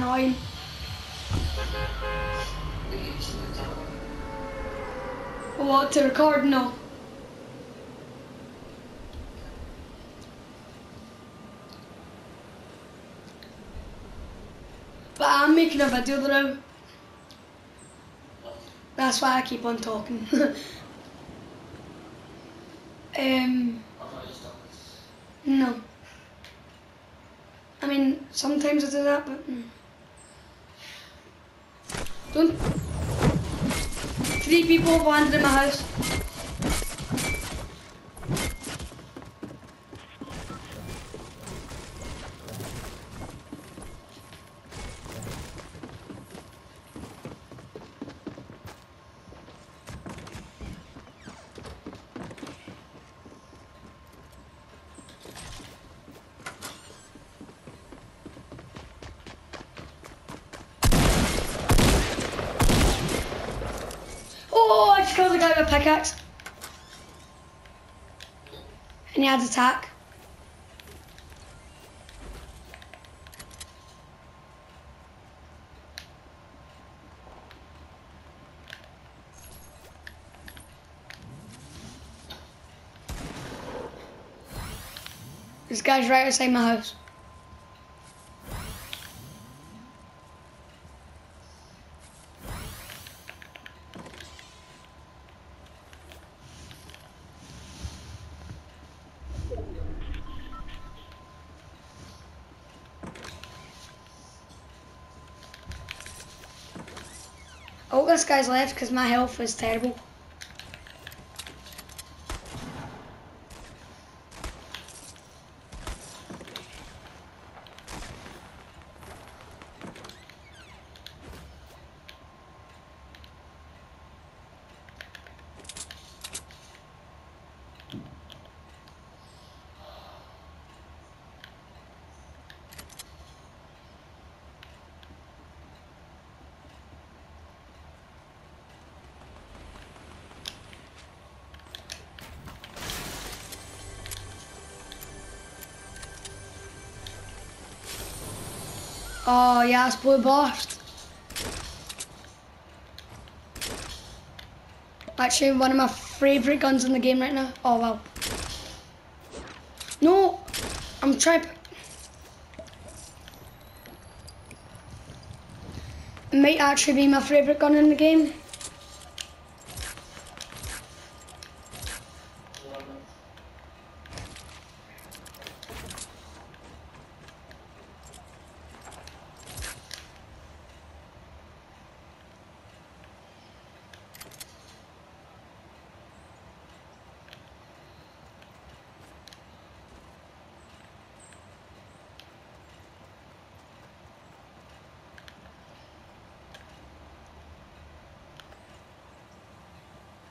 annoying. What to record? No. But I'm making a video now. That's why I keep on talking. um, no. I mean, sometimes I do that, but. Don't. Three people landed in my house. Oh, I just killed the guy with a pickaxe. And he had attack. This guy's right outside my house. This guy's left because my health is terrible. Oh, yes, blue burst. Actually, one of my favourite guns in the game right now. Oh, wow. No, I'm trying. It might actually be my favourite gun in the game.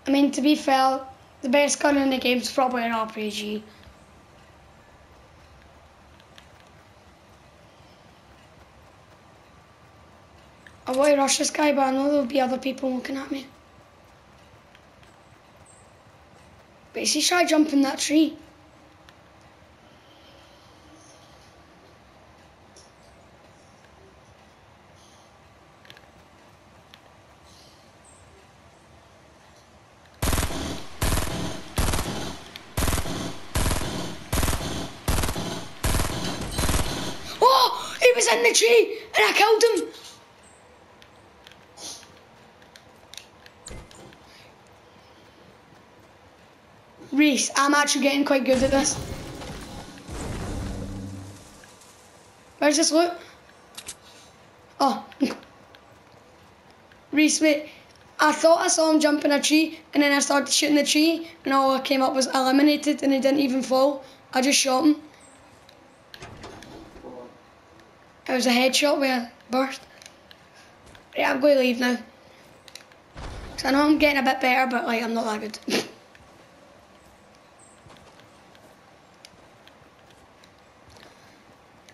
I mean, to be fair, the best gun in the game is probably an RPG. I want to rush this guy, but I know there'll be other people looking at me. But is he trying to jump in that tree? Oh, he was in the tree and I killed him. Reese, I'm actually getting quite good at this. Where's this loot? Oh. Reese, wait. I thought I saw him jump in a tree and then I started shooting the tree and all I came up was eliminated and he didn't even fall. I just shot him. It was a headshot with a burst. Yeah, I'm going to leave now. Cause I know I'm getting a bit better, but like I'm not that good.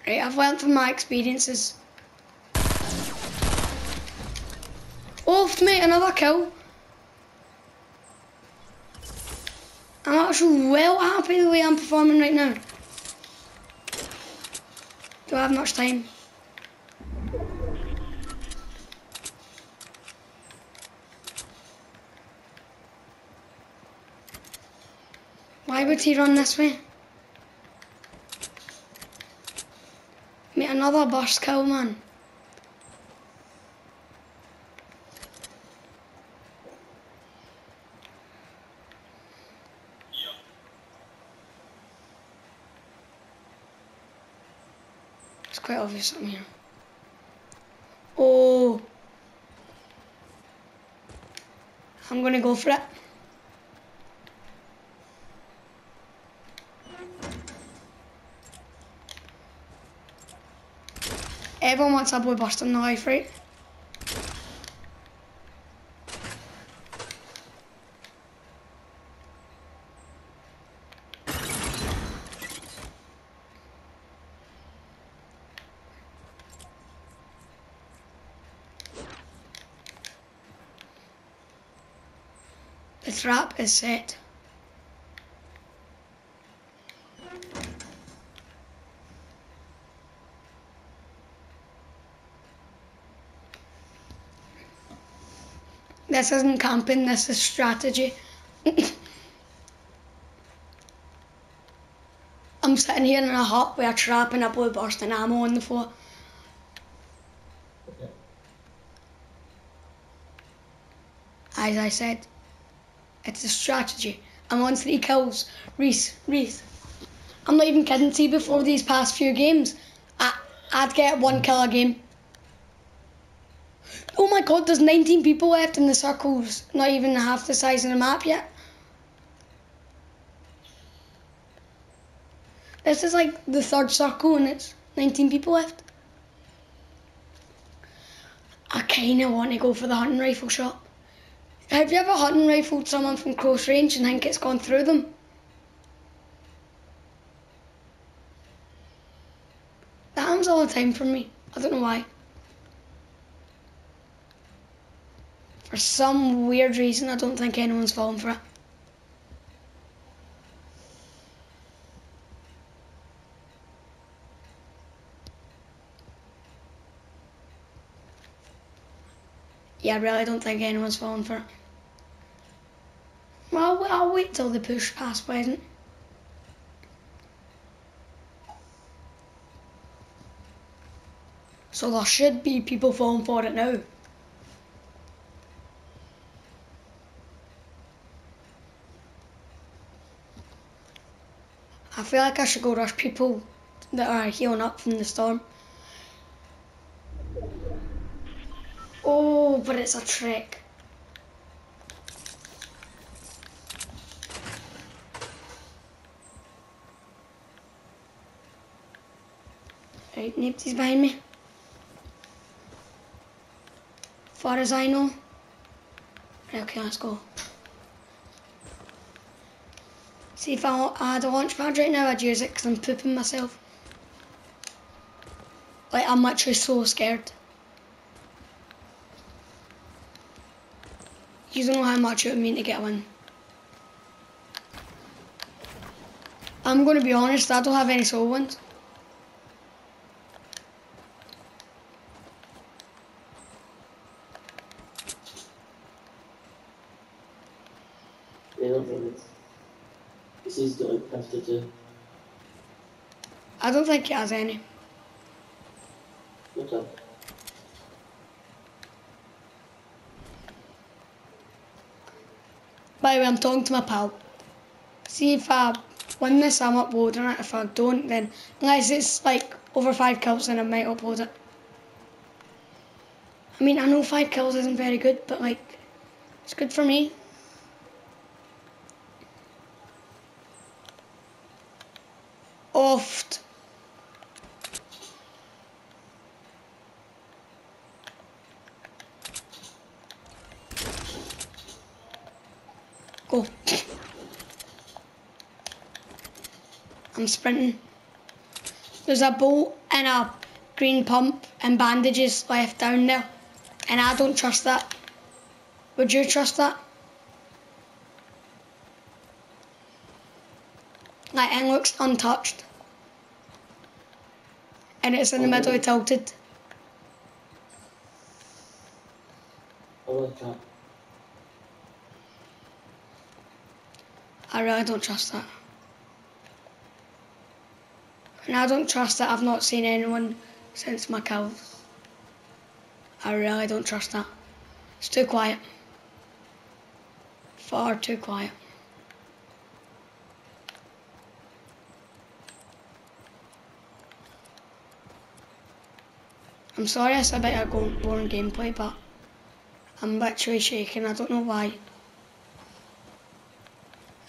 right, I've learned from my experiences. Oh, mate, another kill. I'm actually well happy the way I'm performing right now. Do I have much time? Why would he run this way? Mate, another burst kill, man. It's quite obvious I'm here. Oh. I'm gonna go for it. Everyone wants a boy busting the life, right? The trap is set. This isn't camping, this is strategy. I'm sitting here in a hut with a trap and a blue burst and ammo on the floor. As I said, it's a strategy. I'm on three kills. Reese, Reese. I'm not even kidding. See, before these past few games, I, I'd get one kill a game. Oh my god, there's 19 people left in the circles. Not even half the size of the map yet. This is like the third circle and it's 19 people left. I kinda want to go for the hunting rifle shot. Have you ever hunting rifled someone from close range and think it's gone through them? That happens all the time for me. I don't know why. For some weird reason, I don't think anyone's fallen for it. Yeah, I really don't think anyone's fallen for it. Well, I'll, wait till they push past Pleasant. So there should be people falling for it now. I feel like I should go rush people that are healing up from the storm. Oh, but it's a trick. Right, Nipsey's behind me. Far as I know. Okay, let's go. See if I had a launch pad right now, I'd use it because I'm pooping myself. Like, I'm actually so scared. You don't know how much it would mean to get one. I'm going to be honest, I don't have any soul ones. Yeah, I don't think it's. It's to like have to do. I don't think it has any. What's up? By the way, I'm talking to my pal. See if I win this, I'm uploading it. If I don't, then unless it's like over five kills, then I might upload it. I mean, I know five kills isn't very good, but like, it's good for me. Oft. Go. I'm sprinting. There's a bolt and a green pump and bandages left down there. And I don't trust that. Would you trust that? Like it looks untouched. And it's in the middle oh. tilted. I like that. I really don't trust that. And I don't trust that I've not seen anyone since my kills. I really don't trust that. It's too quiet. Far too quiet. I'm sorry it's a bit of boring gameplay, but I'm literally shaking. I don't know why.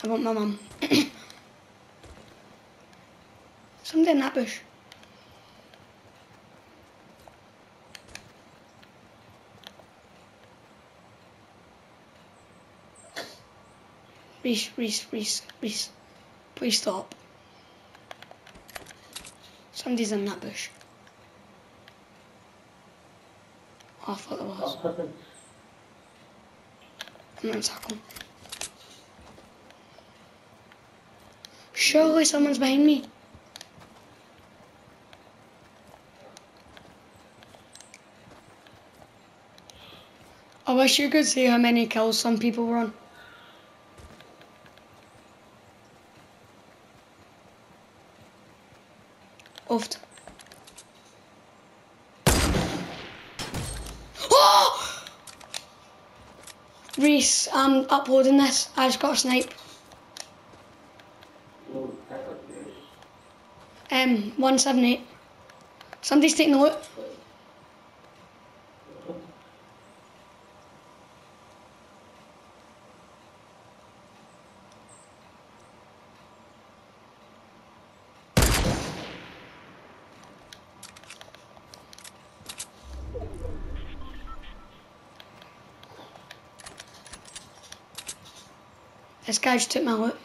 I want my mum. Somebody in that bush. Reese, Reese, Reese, Reese. Please stop. Somebody's in that bush. Oh, I thought there was. I'm in a circle. Surely someone's behind me. I wish you could see how many kills some people on. Oft. Reese, I'm uploading this. I just got a snipe. Um, 178. Somebody's taking a look. This guy just took my loot.